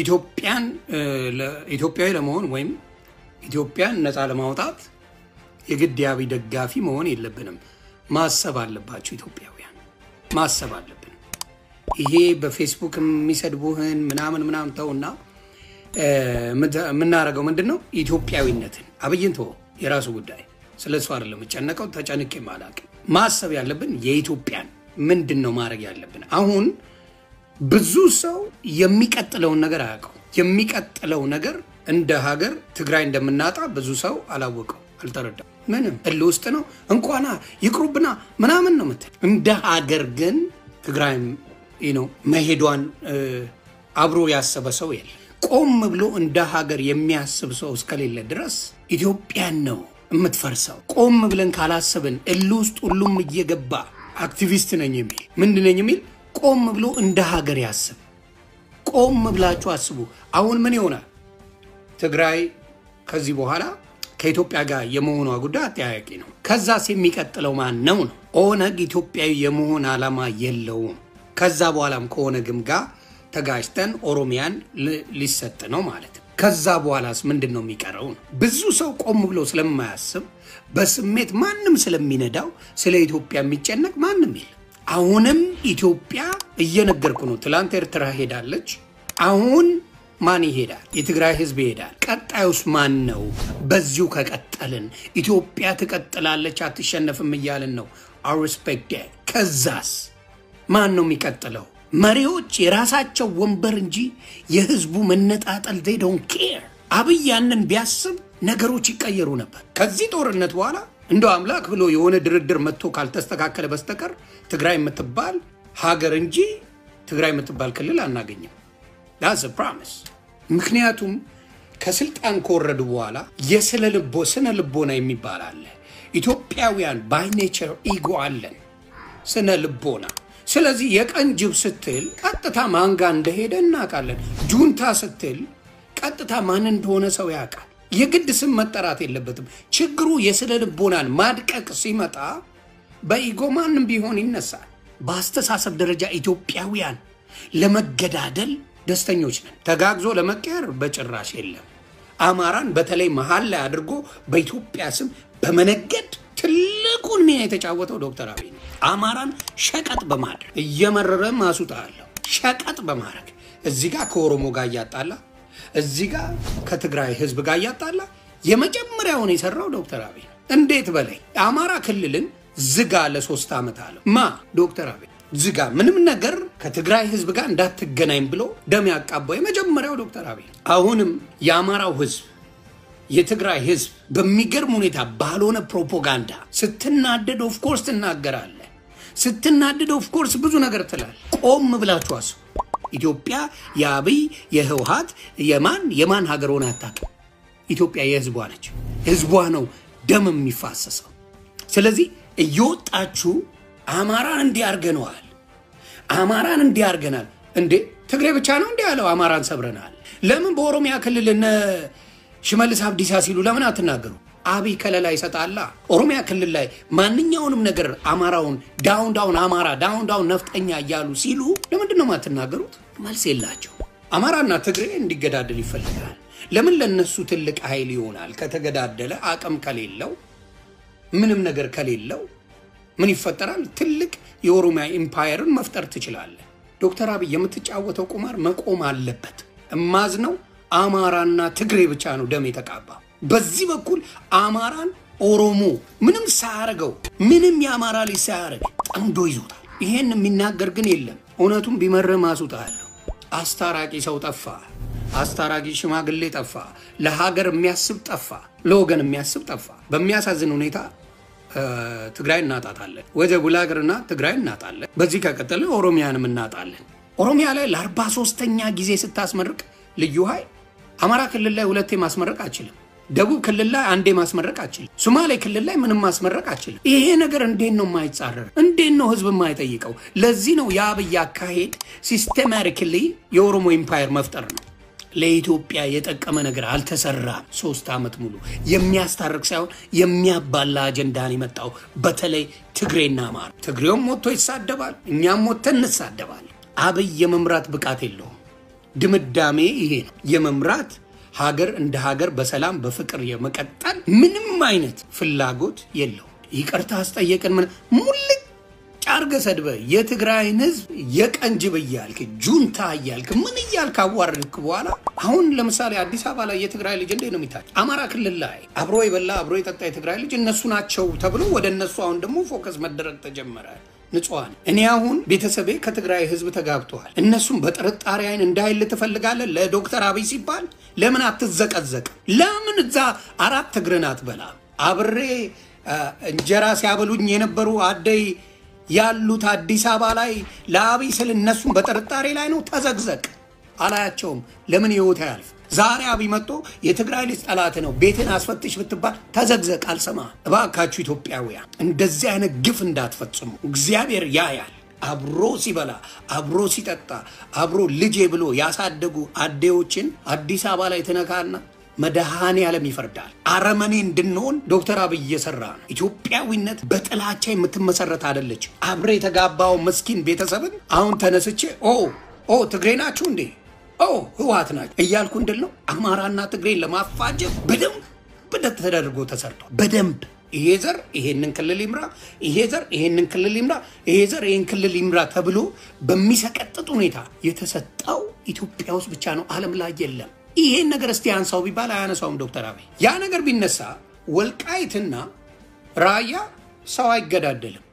ኢትዮጵያን ኢትዮጵያዊ ለመሆን ወይም ኢትዮጵያን ነፃ ለማውጣት የግድ የአብይ ደጋፊ መሆን የለብንም። ማሰብ አለባቸው ኢትዮጵያውያን፣ ማሰብ አለብን። ይሄ በፌስቡክ የሚሰድቡህን ምናምን ምናምን ተውና የምናደርገው ምንድን ነው? ኢትዮጵያዊነትን አብይን ተወው፣ የራሱ ጉዳይ። ስለ እሱ አይደለም የምጨነቀው፣ ተጨንቄ አላውቅም። ማሰብ ያለብን የኢትዮጵያን ምንድን ነው ማድረግ ያለብን አሁን ብዙ ሰው የሚቀጥለውን ነገር አያውቀው። የሚቀጥለው ነገር እንደ ሀገር ትግራይ እንደምናጣ ብዙ ሰው አላወቀው፣ አልተረዳም። ምንም እል ውስጥ ነው እንኳና ይቅሩብና ምናምን ነው ምትል። እንደ ሀገር ግን ትግራይ ነው መሄዷን አብሮ ያሰበ ሰው የለም። ቆም ብሎ እንደ ሀገር የሚያስብ ሰው እስከሌለ ድረስ ኢትዮጵያን ነው የምትፈርሰው። ቆም ብለን ካላሰብን እል ውስጥ ሁሉም እየገባ አክቲቪስት ነኝ የሚል ምንድን ነኝ የሚል ቆም ብሎ እንደ ሀገር ያስብ። ቆም ብላችሁ አስቡ። አሁን ምን ይሆናል? ትግራይ ከዚህ በኋላ ከኢትዮጵያ ጋር የመሆኗ ጉዳይ አጠያያቂ ነው። ከዛስ የሚቀጥለው ማን ነው ነው? ኦነግ ኢትዮጵያዊ የመሆን ዓላማ የለውም። ከዛ በኋላም ከኦነግም ጋር ተጋጅተን ኦሮሚያን ሊሰጥ ነው ማለት ነው። ከዛ በኋላስ ምንድን ነው የሚቀረው ነው? ብዙ ሰው ቆም ብሎ ስለማያስብ በስሜት ማንም ስለሚነዳው ስለ ኢትዮጵያ የሚጨነቅ ማንም የለም። አሁንም ኢትዮጵያ እየነገርኩ ነው። ትላንት ኤርትራ ሄዳለች። አሁን ማን ይሄዳል? የትግራይ ህዝብ ይሄዳል። ቀጣዩስ ማን ነው? በዚሁ ከቀጠልን ኢትዮጵያ ትቀጥላለች፣ አትሸነፍም እያልን ነው። አርስፔክት ከዛስ ማን ነው የሚቀጥለው? መሪዎች የራሳቸው ወንበር እንጂ የህዝቡ መነጣጠል they don't care። አብይ ያንን ቢያስብ ነገሮች ይቀየሩ ነበር። ከዚህ ጦርነት በኋላ እንደው አምላክ ብሎ የሆነ ድርድር መጥቶ ካልተስተካከለ በስተቀር ትግራይ የምትባል ሀገር እንጂ ትግራይ የምትባል ክልል አናገኝም። that's promise። ምክንያቱም ከስልጣን ከወረዱ በኋላ የስነ ልቦ ስነ ልቦና የሚባል አለ። ኢትዮጵያውያን by ego አለን፣ ስነ ልቦና። ስለዚህ የቀን ጅብ ስትል ቀጥታ ማን ጋ እንደሄደ እናውቃለን። ጁንታ ስትል ቀጥታ ማን እንደሆነ ሰው ያውቃል። የግድ ስም መጠራት የለበትም። ችግሩ የስነ ልቦናን ማድቀቅ ሲመጣ በ ego ማንም ቢሆን ይነሳል። በአስተሳሰብ ደረጃ ኢትዮጵያውያን ለመገዳደል ደስተኞች ነን። ተጋግዞ ለመቀየር በጭራሽ የለም። አማራን በተለይ መሀል ላይ አድርጎ በኢትዮጵያ ስም በመነገድ ትልቁን ሚና የተጫወተው ዶክተር አብይ ነው። አማራን ሸቀጥ በማድረግ እየመረረ ማሱጣ አለው። ሸቀጥ በማድረግ እዚህ ጋር ከኦሮሞ ጋር እያጣላ እዚህ ጋር ከትግራይ ህዝብ ጋር እያጣላ የመጀመሪያውን የሰራው ዶክተር አብይ እንዴት በላይ አማራ ክልልን ዝጋ ለሶስት ዓመት አለው። ማ? ዶክተር አብይ። ዝጋ፣ ምንም ነገር ከትግራይ ህዝብ ጋር እንዳትገናኝ ብሎ ደም ያቃባው የመጀመሪያው ዶክተር አብይ አሁንም የአማራው ህዝብ የትግራይ ህዝብ በሚገርም ሁኔታ ባልሆነ ፕሮፓጋንዳ ስትናደድ of course ትናገራለህ። ስትናደድ of course ብዙ ነገር ትላለህ። ቆም ብላችሁ አስቡ። ኢትዮጵያ የአብይ የህወሀት የማን የማን ሀገር ሆነ አታውቅም። ኢትዮጵያ የህዝቧ ነች። ህዝቧ ነው ደም የሚፋሰሰው። ስለዚህ እየወጣችሁ አማራን እንዲህ አርገነዋል፣ አማራን እንዲህ አርገናል። እንዴ ትግሬ ብቻ ነው እንዲህ ያለው አማራን ሰብረናል። ለምን በኦሮሚያ ክልል እነ ሽመልስ አብዲሳ ሲሉ ለምን አትናገሩ? አብይ ከለላ ይሰጣላ። ኦሮሚያ ክልል ላይ ማንኛውንም ነገር አማራውን down down አማራ down down ነፍጠኛ እያሉ ሲሉ ለምንድን ነው የማትናገሩት? መልስ የላቸው። አማራና ትግሬ እንዲገዳደል ይፈልጋል። ለምን ለነሱ ትልቅ ኃይል ይሆናል። ከተገዳደለ አቅም ከሌለው ምንም ነገር ከሌለው ምን ይፈጠራል? ትልቅ የኦሮሚያ ኢምፓየርን መፍጠር ትችላለህ። ዶክተር አብይ የምትጫወተው ቁማር መቆም አለበት። እማዝ ነው አማራና ትግሬ ብቻ ነው ደም የተቃባ። በዚህ በኩል አማራን ኦሮሞ ምንም ሳያረገው ምንም የአማራ ልጅ ሳያረግ ጠምዶ ይዞታል። ይሄን የሚናገር ግን የለም። እውነቱም ቢመርህ ማሱጣለሁ። አስታራቂ ሰው ጠፋ። አስታራቂ ሽማግሌ ጠፋ። ለሀገር የሚያስብ ጠፋ። ለወገን የሚያስብ ጠፋ። በሚያሳዝን ሁኔታ ትግራይ እናጣታለን። ወደ ቡላግርና ትግራይ እናጣለን። በዚህ ከቀጠለ ኦሮሚያንም እናጣለን። ኦሮሚያ ላይ ለአርባ ሶስተኛ ጊዜ ስታስመርቅ ልዩ ኃይል አማራ ክልል ላይ ሁለቴ ማስመረቅ አችልም። ደቡብ ክልል ላይ አንዴ ማስመረቅ አችልም። ሶማሌ ክልል ላይ ምንም ማስመረቅ አችልም። ይሄ ነገር እንዴት ነው የማይጻረር? እንዴት ነው ህዝብ የማይጠይቀው? ለዚህ ነው የአብይ አካሄድ systematically የኦሮሞ empire መፍጠር ነው። ለኢትዮጵያ የጠቀመ ነገር አልተሰራም። ሶስት ዓመት ሙሉ የሚያስታርቅ ሳይሆን የሚያባላ አጀንዳን የመጣው በተለይ ትግሬና አማራ። ትግሬውም ሞቶ ይሳደባል፣ እኛም ሞተን እንሳደባለን። አብይ የመምራት ብቃት የለውም። ድምዳሜ ይሄ ነው። የመምራት ሀገር እንደ ሀገር በሰላም በፍቅር የመቀጠል ምንም አይነት ፍላጎት የለው። ይቅርታ አስጠየቅን ምን ሙልጭ አርገ ሰድበ የትግራይን ህዝብ የቀን ጅብ እያልክ ጁንታ እያልክ ምን እያልክ አዋረድክ በኋላ አሁን ለምሳሌ አዲስ አበባ ላይ የትግራይ ልጅ እንዴት ነው የሚታይ? አማራ ክልል ላይ አብሮ የበላ አብሮ የጠጣ የትግራይ ልጅ እነሱ ናቸው ተብሎ ወደ እነሱ አሁን ደግሞ focus መደረግ ተጀመረ። ንጹሐን እኔ አሁን ቤተሰቤ ከትግራይ ህዝብ ተጋብተዋል። እነሱም በጥርጣሬ አይን እንዳይል ትፈልጋለህ? ለዶክተር አብይ ሲባል ለምን አትዘቀዘቅ? ለምን እዛ አራት እግርን አትበላ? አብሬ እንጀራ ሲያበሉኝ የነበሩ አደይ ያሉት አዲስ አበባ ላይ ለአብይ ስል እነሱም በጥርጣሬ ላይ ነው። ተዘግዘቅ አላያቸውም። ለምን ህይወት ያልፍ? ዛሬ አብይ መጥቶ የትግራይ ልጅ ጠላት ነው ቤትን አስፈትሽ ብትባል ተዘግዘቅ፣ አልሰማ። እባካችሁ ኢትዮጵያውያን እንደዚህ አይነት ግፍ እንዳትፈጽሙ። እግዚአብሔር ያያል። አብሮ ሲበላ አብሮ ሲጠጣ አብሮ ልጄ ብሎ ያሳደጉ አዴዎችን አዲስ አበባ ላይ ትነካና መድኃኔ ዓለም ይፈርዳል። አረመኔ እንድንሆን ዶክተር አብይ እየሰራ ነው። ኢትዮጵያዊነት በጥላቻ የምትመሰረት አይደለች። አብሬ የተጋባው መስኪን ቤተሰብን አሁን ተነስቼ ኦ ኦ ትግሬ ናችሁ እንዴ ህወሓት ናቸው እያልኩ እንድል አማራና ትግሬን ለማፋጀት በደንብ ተደርጎ ተሰርቷል። በደንብ ይሄ ዘር ይሄንን ክልል ይምራ፣ ይሄ ዘር ይሄንን ክልል ይምራ፣ ይሄ ዘር ይሄን ክልል ይምራ ተብሎ በሚሰቀጥጥ ሁኔታ የተሰጠው ኢትዮጵያ ውስጥ ብቻ ነው፣ ዓለም ላይ የለም። ይሄን ነገር እስቲ አንሳው ቢባል አያነሳውም ዶክተር አብይ። ያ ነገር ቢነሳ ወልቃይትና ራያ ሰው አይገዳደልም።